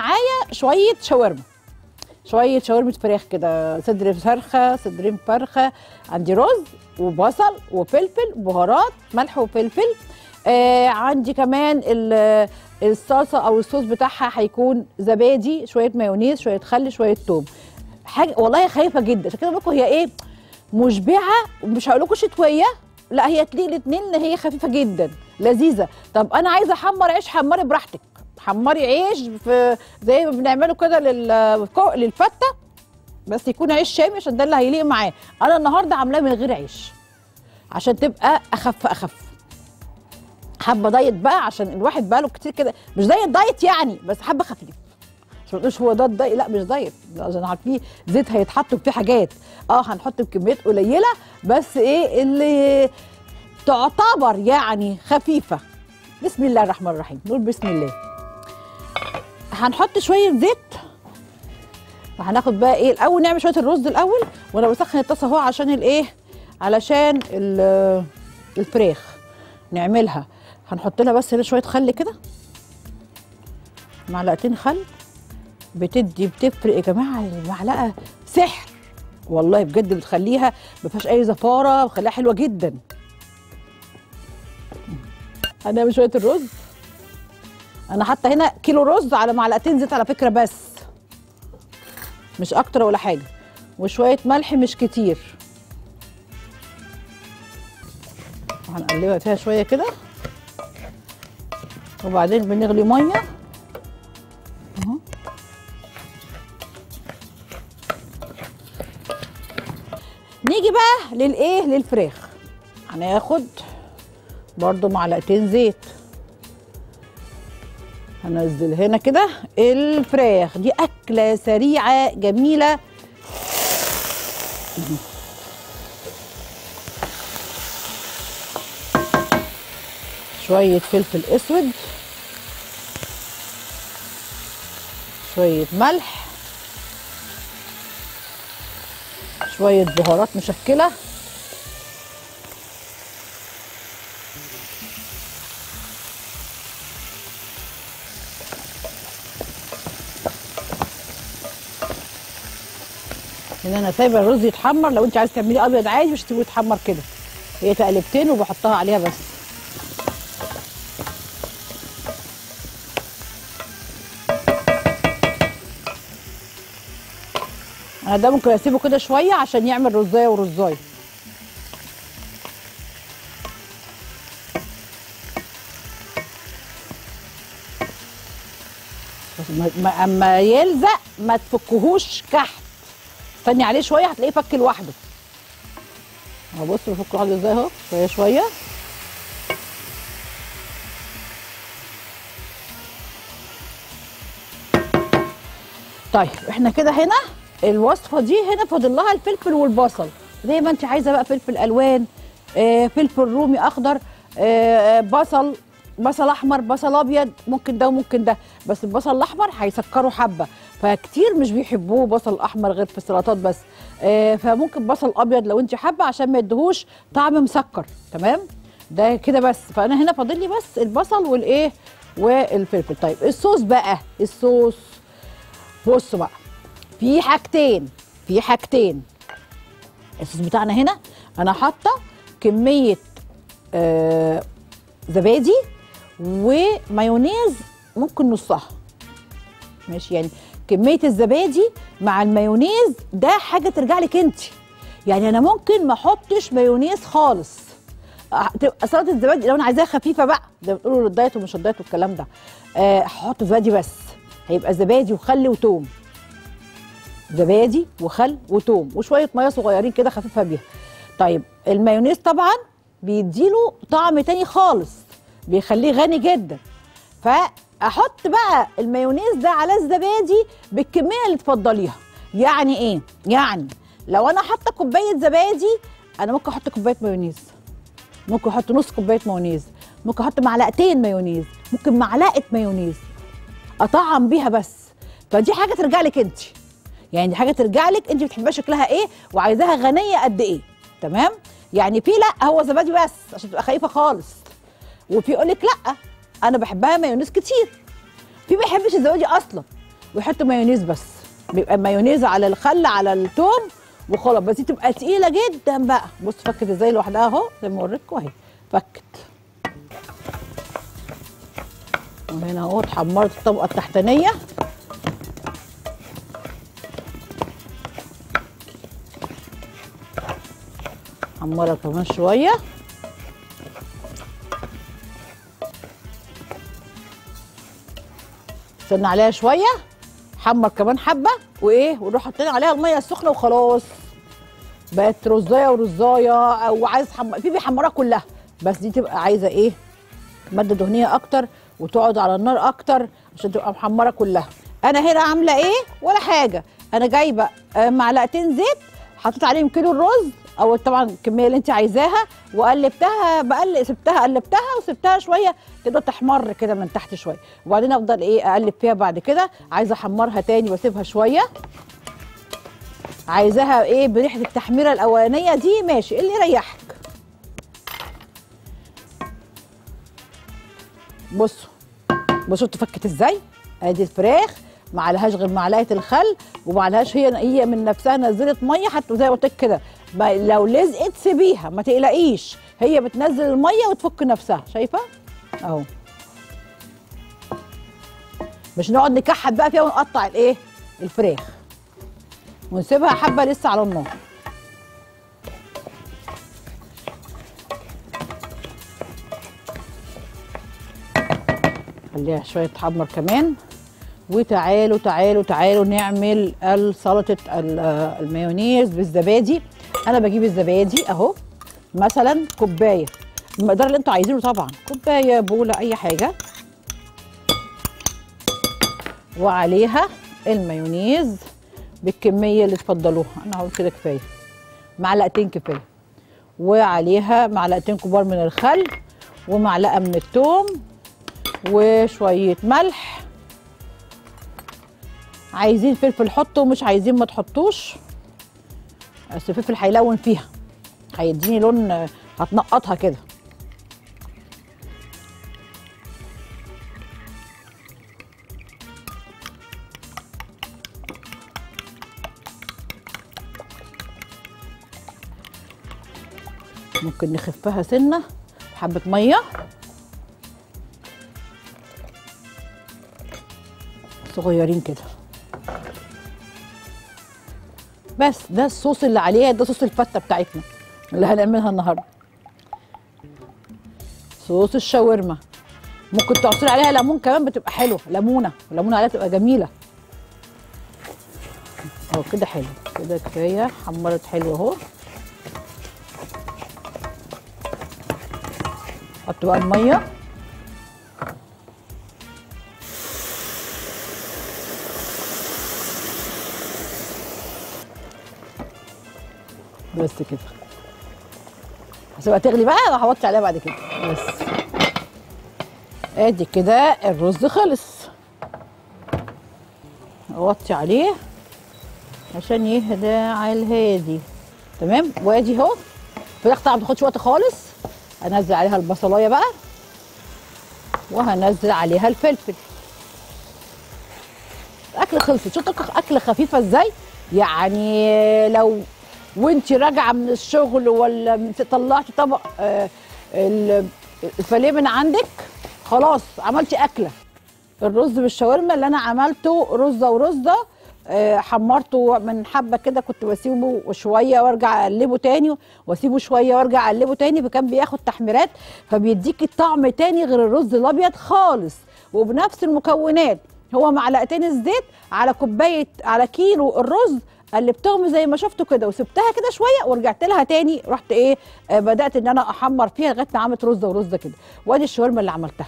معايا شوية شاورما. شوية شاورما فراخ كده صدر فرخة صدرين فرخة عندي رز وبصل وفلفل بهارات ملح وفلفل. آه عندي كمان ال- الصلصة أو الصوص بتاعها هيكون زبادي شوية مايونيز شوية خل شوية توم. حاجة والله خايفة جدا. عشان كده بقول هي إيه مشبعة ومش هقول لكم شتوية لا هي تليق الاثنين هي خفيفة جدا لذيذة. طب أنا عايزة أحمر عيش حمري براحتك. حمري عيش في زي ما بنعمله كده لل للفتة بس يكون عيش شامي عشان ده اللي هيليق معاه. أنا النهارده عاملاه من غير عيش عشان تبقى أخف أخف. حاجة diet بقى عشان الواحد بقاله كتير كده مش diet diet يعني بس حاجة خفيف. مش ما تقولش هو ده ال diet لا مش diet عشان عارفين زيت هيتحط وفيه حاجات. آه هنحط بكميات قليلة بس إيه اللي تعتبر يعني خفيفة. بسم الله الرحمن الرحيم. نقول بسم الله. هنحط شوية زيت. وهناخد بقى إيه الأول؟ نعمل شوية الرز الأول وأنا بسخن الطاسة أهو عشان الايه علشان ال- الفراخ نعملها. هنحط لها بس هنا شوية خل كده. معلقتين خل. بتدي بتفرق يا جماعة المعلقة سحر. والله بجد بتخليها ما فيهاش أي زفارة بتخليها حلوة جدا. هنعمل شوية الرز. أنا حاطه هنا كيلو رز على معلقتين زيت على فكرة بس. مش أكتر ولا حاجة. وشوية ملح مش كتير. هنقلبها فيها شوية كده. وبعدين بنغلي مية. نيجي بقى للإيه؟ للفراخ. هناخد برضو معلقتين زيت. هنزل هنا كده. الفراخ دي أكلة سريعة جميلة. شوية فلفل أسود. شوية ملح. شوية بهارات مشكلة. ان أنا سايبه الرز يتحمر. لو انت عايز تعمليه ابيض عادي مش تسيبه يتحمر كده. هي تقلبتين وبحطها عليها بس. أنا ده ممكن اسيبه كده شوية عشان يعمل رزاية ورزاية. اما يلزق ما تفكهوش كحت. استني عليه شوية هتلاقيه فك لوحده اهو بفك لوحده إزاي اهو شوية شوية. طيب إحنا كده هنا الوصفة دي هنا فاضل لها الفلفل والبصل. زي ما انت عايزة بقى فلفل ألوان آه فلفل رومي أخضر آه بصل بصل أحمر بصل أبيض ممكن ده وممكن ده. بس البصل الأحمر هيسكروا حبة. فكتير مش بيحبوه بصل أحمر غير في السلطات بس. آه فممكن بصل أبيض لو أنت حابة عشان ما يدهوش طعم مسكر تمام؟ ده كده بس. فأنا هنا فاضل لي بس البصل والإيه؟ والفلفل. طيب الصوص بقى الصوص. بصوا بقى في حاجتين في حاجتين. الصوص بتاعنا هنا أنا حاطة كمية آه زبادي ومايونيز ممكن نصها. ماشي يعني كمية الزبادي مع المايونيز ده حاجة ترجع لك انت. يعني أنا ممكن ما أحطش مايونيز خالص. تبقى سلطة الزبادي لو أنا عايزاها خفيفة بقى زي ما بتقولوا لل diet ومش ال diet والكلام ده. آه، هحط زبادي بس. هيبقى زبادي وخل وتوم. زبادي وخل وتوم وشوية مية صغيرين كده خفيفة بيها. طيب المايونيز طبعا بيديله طعم تاني خالص بيخليه غني جدا. فاحط بقى المايونيز ده على الزبادي بالكمية اللي تفضليها. يعني إيه؟ يعني لو أنا حاطة كوباية زبادي أنا ممكن أحط كوباية مايونيز. ممكن أحط نص كوباية مايونيز. ممكن أحط معلقتين مايونيز. ممكن معلقة مايونيز. اطعم بيها بس. فدي حاجة ترجع لك انت. يعني دي حاجة ترجع لك انت بتحبها شكلها إيه وعايزاها غنية قد إيه. تمام؟ يعني في لا هو زبادي بس عشان تبقى خفيفة خالص. وفي يقول لك لا أنا بحبها مايونيز كتير. في ما يحبش الزبادي أصلا. ويحطوا مايونيز بس. بيبقى مايونيز على الخل على التوم وخلاص. بس دي تبقى تقيلة جدا بقى. بص فكت إزاي لوحدها أهو. زي ما اوريكم أهي. فكت. وهنا أهو اتحمرت الطبقة التحتانية. حمرها كمان شوية. استنى عليها شوية. حمر كمان حبة. وإيه؟ ونروح حاطين عليها المية السخنة وخلاص. بقت رزاية ورزاية. أو عايز حم... في بيحمرها كلها. بس دي تبقى عايزة إيه؟ مادة دهنية أكتر. وتقعد على النار أكتر عشان تبقى محمرة كلها. أنا هنا عاملة إيه؟ ولا حاجة. أنا جايبة آه، معلقتين زيت. حطيت عليهم كيلو الرز. أو طبعا الكميه اللي أنت عايزاها وقلبتها بقلب سبتها قلبتها وسبتها شوية كده تحمر كده من تحت شوية. وبعدين أفضل إيه أقلب فيها بعد كده عايزة أحمرها تاني وأسيبها شوية. عايزاها إيه بريحة التحميرة الأولانية دي ماشي اللي يريحك. بصوا بصوا تفكت إزاي؟ أدي الفراخ. ما عليهاش غير معلقة الخل وما عليهاش هي هي من نفسها نزلت مية حتى زي ما قلت لك كده. لو لزقت سيبيها ما تقلقيش. هي بتنزل المية وتفك نفسها شايفة؟ أهو. مش نقعد نكحت بقى فيها ونقطع الإيه؟ الفراخ. ونسيبها حبة لسه على النار. خليها شوية تحمر كمان. وتعالوا تعالوا تعالوا نعمل سلطه ال- المايونيز بالزبادي. أنا بجيب الزبادي أهو مثلا كوباية. المقدار اللي أنتوا عايزينه طبعا. كوباية بولة أي حاجة. وعليها المايونيز بالكمية اللي تفضلوها. أنا هقول كده كفاية. معلقتين كفاية. وعليها معلقتين كبار من الخل ومعلقة من الثوم وشوية ملح عايزين فلفل حطوا مش عايزين ما تحطوش. بس الفلفل هيلون فيها. هيديني لون هتنقطها كده. ممكن نخفها سنة حبة مية. صغيرين كده. بس ده الصوص اللي عليها ده صوص الفته بتاعتنا اللي هنعملها النهارده. صوص الشاورما. ممكن تعصري عليها ليمون كمان بتبقى حلوة. ليمونة. الليمون عليها تبقى جميلة. اهو كده حلو. كده كفاية. حمرت حلو اهو. حط بقى المية. بس كده. هسيبها تغلي بقى وهوطي عليها بعد كده. بس. ادي كده الرز خلص. اوطي عليه عشان يهدى على الهادي. تمام؟ وادي اهو. الفراخ طبعا ما بتاخدش وقت خالص. هنزل عليها البصلاية بقى. وهنزل عليها الفلفل. اكل خلصت. شوف اكل خفيفة إزاي؟ يعني لو وانت راجعة من الشغل ولا طلعتي طبق آه، ال- الفاليه من عندك؟ خلاص عملتي أكلة. الرز بالشاورما اللي أنا عملته رزه ورزة آه، حمرته من حبة كده كنت بسيبه شوية وأرجع أقلبه تاني وأسيبه شوية وأرجع أقلبه تاني فكان بياخد تحميرات فبيديكي طعم تاني غير الرز الأبيض خالص. وبنفس المكونات هو معلقتين الزيت على كوباية على كيلو الرز قلبتهم زي ما شفتوا كده وسبتها كده شوية ورجعت لها تاني. رحت إيه آه بدأت إن أنا أحمر فيها لغاية ما عملت رزه ورزه كده. وأدي الشاورما اللي عملتها.